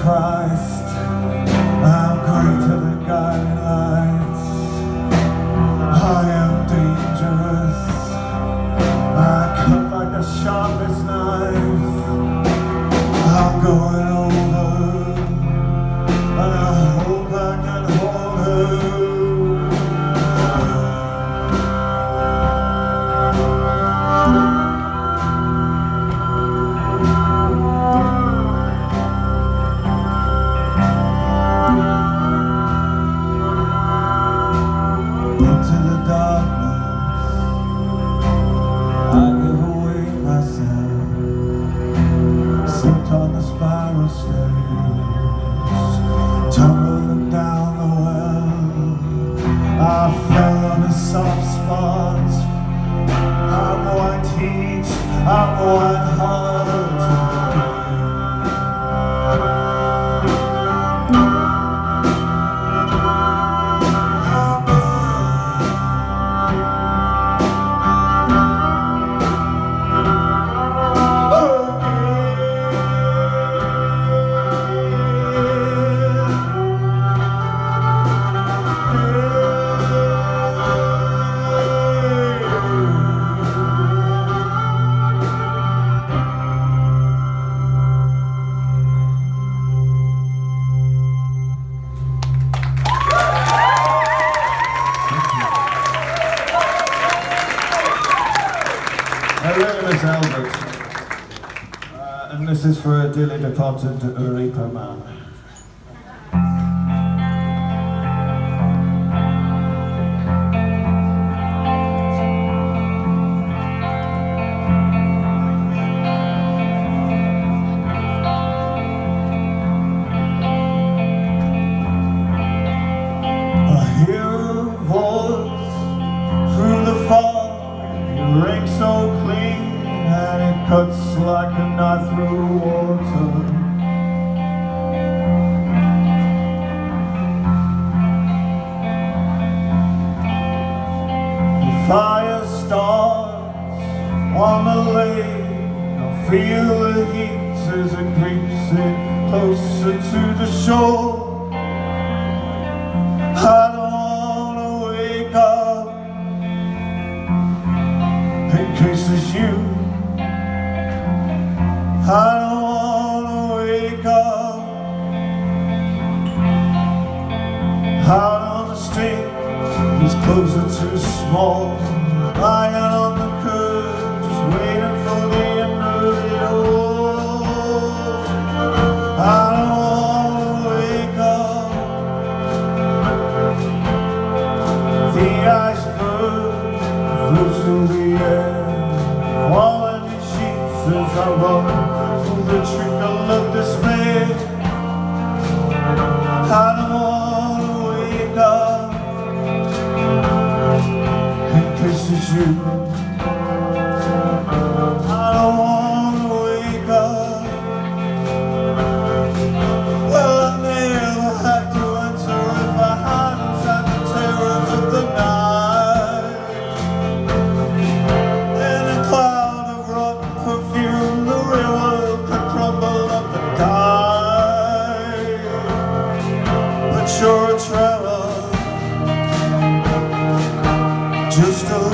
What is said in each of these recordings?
Christ. I'm greater than guiding lights. I am dangerous. I cut like the sharpest knife. I'm going on. this is for a dearly departed Ulrika man. to the shore. I don't wanna wake up. In case you I don't wanna wake up. Out on the street It's closer too small. I don't want to wake up and the truth your trouble Just a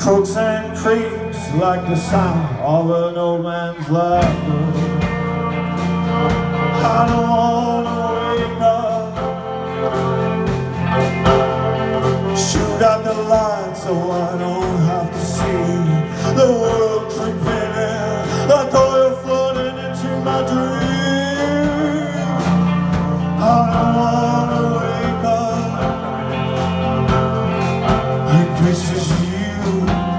streets like the sound of an old man's laughter. I don't wanna wake up. Shoot out the lights so I don't have to see the world creeping you.